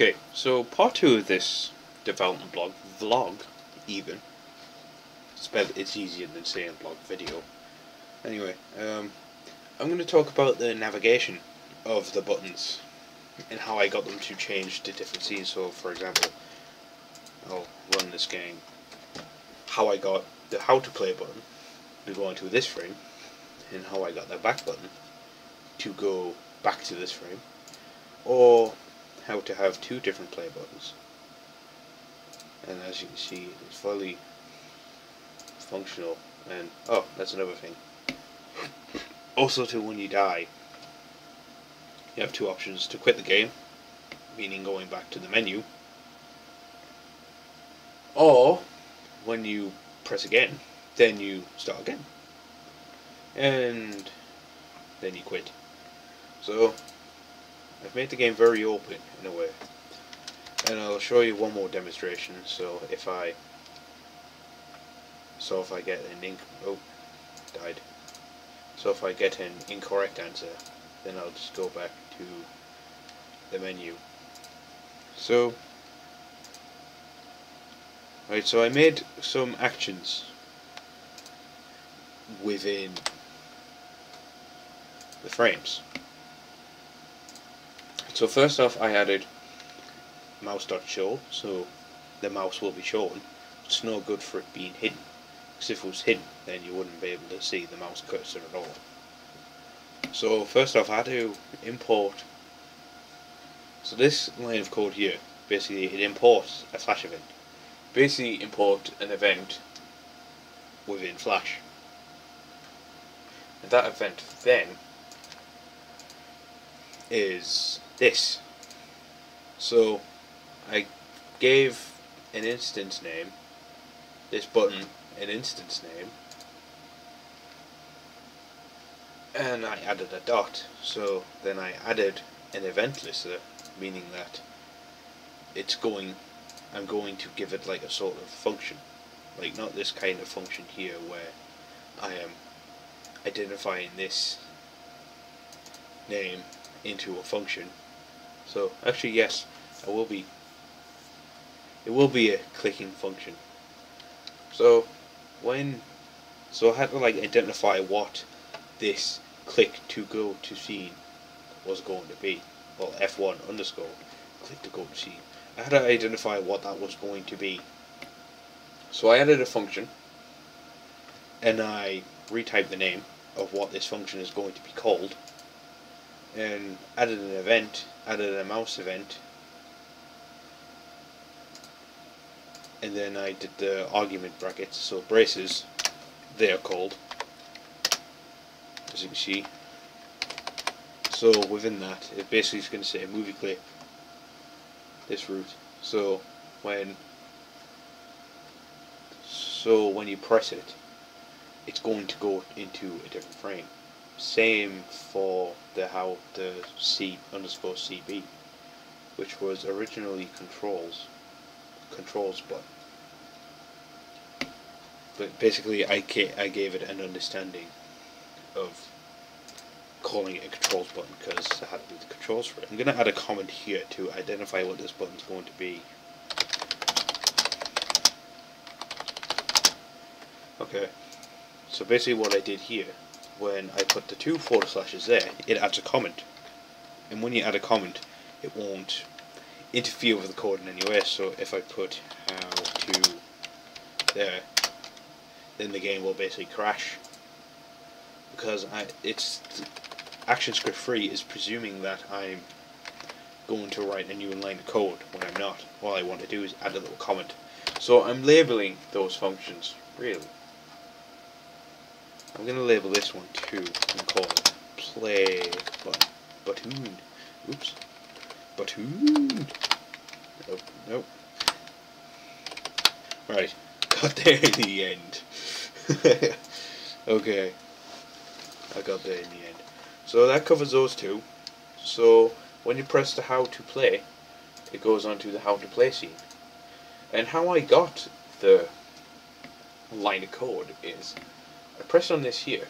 Okay, so part two of this development blog, vlog, even. Spell it's easier than saying blog video. Anyway, um, I'm going to talk about the navigation of the buttons and how I got them to change to different scenes. So, for example, I'll run this game. How I got the how to play button to go into this frame, and how I got the back button to go back to this frame, or how to have two different play buttons. And as you can see, it's fully functional. And oh, that's another thing. Also, to when you die, you have two options to quit the game, meaning going back to the menu, or when you press again, then you start again, and then you quit. So I've made the game very open in a way. And I'll show you one more demonstration. So if I so if I get an inc oh died. So if I get an incorrect answer, then I'll just go back to the menu. So right, so I made some actions within the frames. So first off I added mouse.show, so the mouse will be shown. It's no good for it being hidden, because if it was hidden then you wouldn't be able to see the mouse cursor at all. So first off I had to import, so this line of code here, basically it imports a flash event. Basically import an event within flash. And that event then is this. So I gave an instance name, this button an instance name, and I added a dot. So then I added an event listener, meaning that it's going, I'm going to give it like a sort of function. Like not this kind of function here where I am identifying this name into a function. So actually yes, I will be it will be a clicking function. So when so I had to like identify what this click to go to scene was going to be. Well F1 underscore click to go to scene. I had to identify what that was going to be. So I added a function and I retyped the name of what this function is going to be called and added an event, added a mouse event, and then I did the argument brackets, so braces, they are called, as you can see. So within that, it basically is going to say movie clip, this root. So when so when you press it, it's going to go into a different frame. Same for the how the C underscore CB, which was originally controls, controls button. But basically, I I gave it an understanding of calling it a controls button because I had to do the controls for it. I'm going to add a comment here to identify what this button is going to be. Okay, so basically what I did here when I put the two forward slashes there, it adds a comment. And when you add a comment, it won't interfere with the code in any way. So if I put how to there, then the game will basically crash. Because I, it's ActionScript 3 is presuming that I'm going to write a new line of code when I'm not. All I want to do is add a little comment. So I'm labeling those functions, really. I'm going to label this one too and call it play button. Buttoon. Oops. Button. Nope. Nope. Right. Got there in the end. okay. I got there in the end. So that covers those two. So when you press the how to play, it goes on to the how to play scene. And how I got the line of code is I press on this here,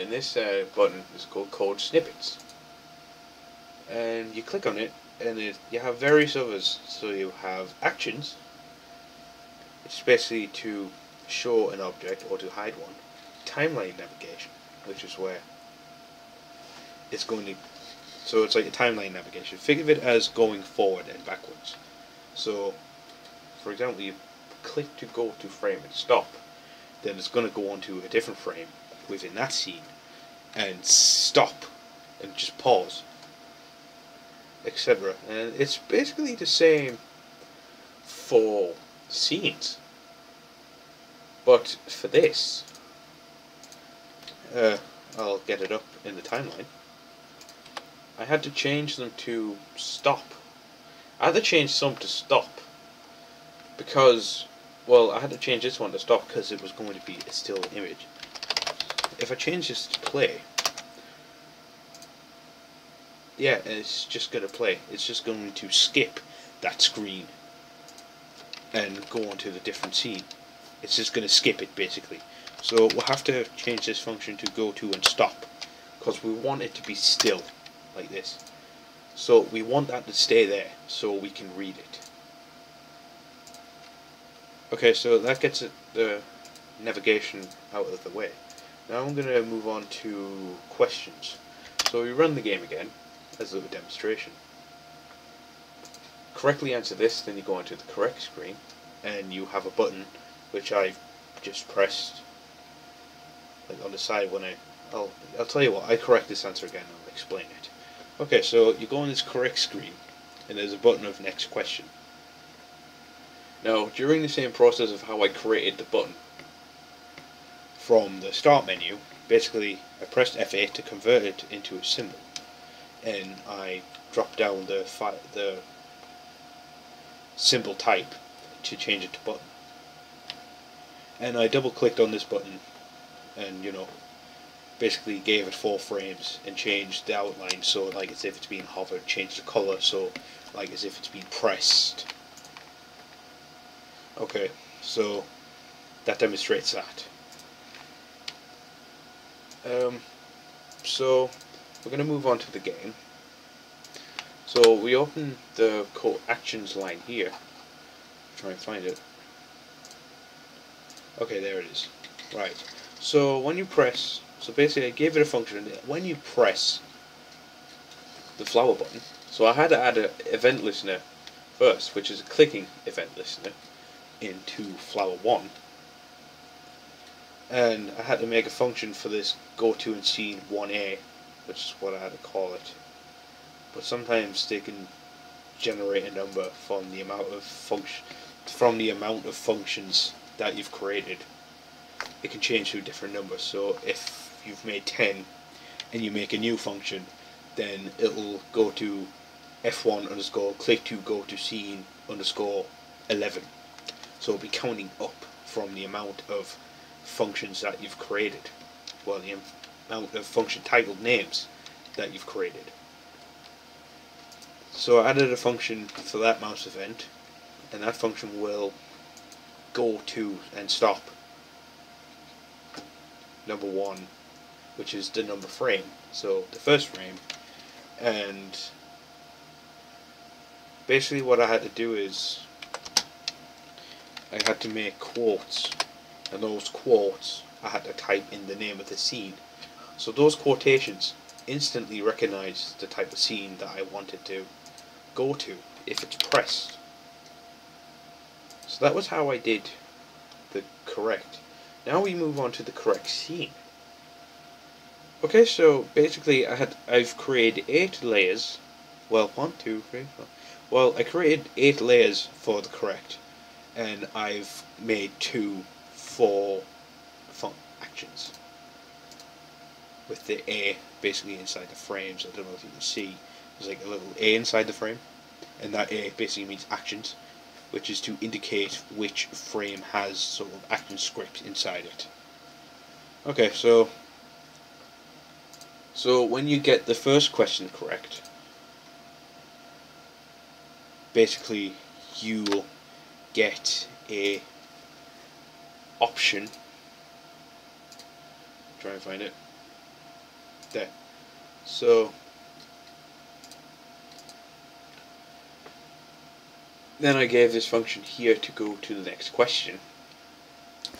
and this uh, button is called Code Snippets. And you click on it, and it, you have various others. So you have actions, it's basically to show an object or to hide one. Timeline navigation, which is where it's going to. So it's like a timeline navigation. Think of it as going forward and backwards. So, for example, you click to go to frame and stop, then it's going to go on to a different frame within that scene and stop and just pause, etc. And it's basically the same for scenes. But for this, uh, I'll get it up in the timeline. I had to change them to stop. I had to change some to stop because, well, I had to change this one to stop because it was going to be a still image. If I change this to play, yeah, it's just going to play. It's just going to skip that screen and go on to the different scene. It's just going to skip it basically. So we'll have to change this function to go to and stop because we want it to be still like this. So we want that to stay there so we can read it. Okay, so that gets it, the navigation out of the way. Now I'm going to move on to questions. So we run the game again as a little demonstration. Correctly answer this, then you go onto the correct screen, and you have a button which I've just pressed like on the side when I I'll I'll tell you what I correct this answer again I'll explain it okay so you go on this correct screen and there's a button of next question now during the same process of how I created the button from the start menu basically I pressed F8 to convert it into a symbol. And I dropped down the the symbol type to change it to button. And I double clicked on this button and you know basically gave it four frames and changed the outline so like as if it's being hovered changed the color so like as if it's being pressed okay so that demonstrates that um, so we're going to move on to the game so we open the call actions line here try and find it Okay, there it is. Right. So when you press, so basically I gave it a function. When you press the flower button, so I had to add an event listener first, which is a clicking event listener into flower one. And I had to make a function for this go to and scene 1A, which is what I had to call it. But sometimes they can generate a number from the amount of function from the amount of functions that you've created, it can change to a different number. So if you've made 10 and you make a new function, then it'll go to f1 underscore click to go to scene underscore 11. So it'll be counting up from the amount of functions that you've created. Well, the amount of function titled names that you've created. So I added a function for that mouse event, and that function will go to and stop number one which is the number frame so the first frame and basically what I had to do is I had to make quotes and those quotes I had to type in the name of the scene so those quotations instantly recognize the type of scene that I wanted to go to if it's pressed so that was how I did the correct. Now we move on to the correct scene. Okay, so basically I had I've created eight layers. Well, one, two, three, four. Well, I created eight layers for the correct, and I've made two fun actions. With the A basically inside the frames. I don't know if you can see. There's like a little A inside the frame, and that A basically means actions which is to indicate which frame has sort of action script inside it. Okay, so so when you get the first question correct, basically you'll get a option. Try and find it. There. So then I gave this function here to go to the next question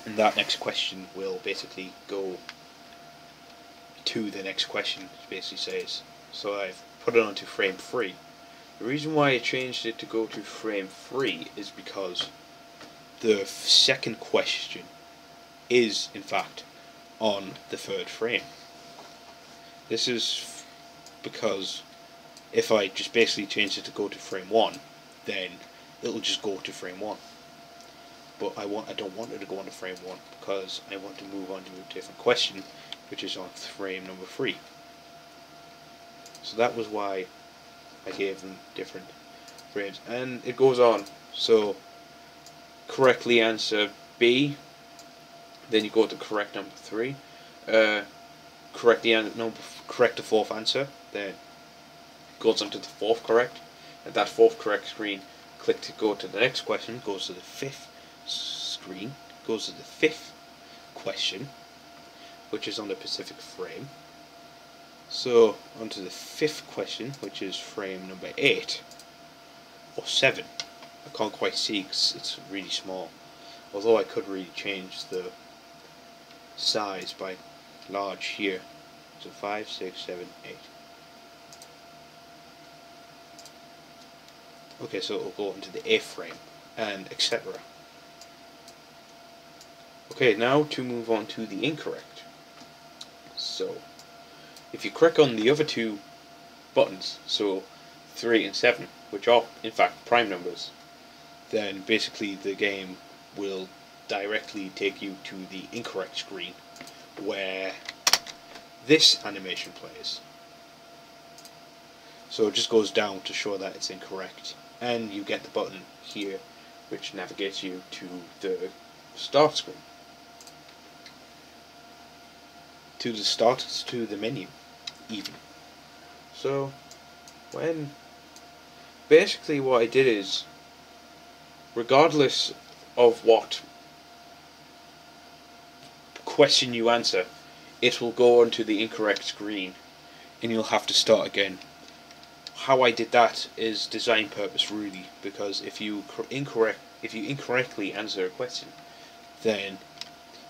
and that next question will basically go to the next question it basically says so I've put it onto frame 3 the reason why I changed it to go to frame 3 is because the second question is in fact on the third frame. This is because if I just basically change it to go to frame 1 then it'll just go to frame 1 but I want I don't want it to go on to frame 1 because I want to move on to a different question which is on frame number 3 so that was why I gave them different frames and it goes on. So correctly answer B then you go to correct number 3 uh, correct the number correct the fourth answer then goes on to the fourth correct. And that fourth correct screen click to go to the next question goes to the fifth screen goes to the fifth question which is on the Pacific frame so onto the fifth question which is frame number 8 or 7 I can't quite see because it's really small although I could really change the size by large here so 5, 6, 7, 8 Okay, so it will go into the A-frame and etc. Okay, now to move on to the incorrect. So, if you click on the other two buttons, so 3 and 7, which are in fact prime numbers, then basically the game will directly take you to the incorrect screen where this animation plays. So it just goes down to show that it's incorrect and you get the button here which navigates you to the start screen to the start to the menu even. So when basically what I did is regardless of what question you answer it will go onto the incorrect screen and you'll have to start again. How I did that is design purpose really because if you incorrect if you incorrectly answer a question then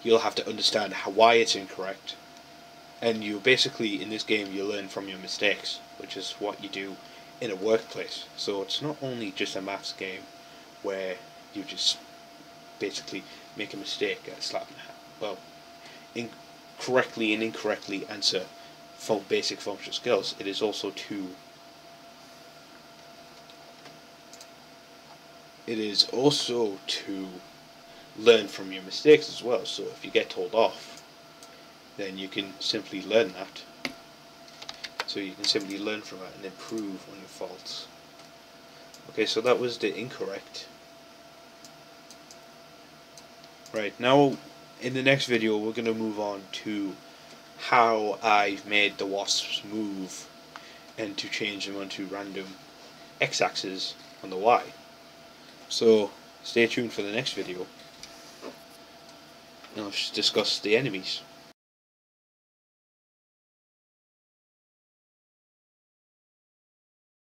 you'll have to understand how, why it's incorrect and you basically in this game you learn from your mistakes which is what you do in a workplace. So it's not only just a maths game where you just basically make a mistake get a slap in the hand. Well incorrectly and incorrectly answer for basic functional skills. It is also to it is also to learn from your mistakes as well. So if you get told off, then you can simply learn that. So you can simply learn from that and improve on your faults. Okay, so that was the incorrect. Right, now in the next video we're going to move on to how I've made the wasps move and to change them onto random x-axis on the y. So stay tuned for the next video. And I'll discuss the enemies.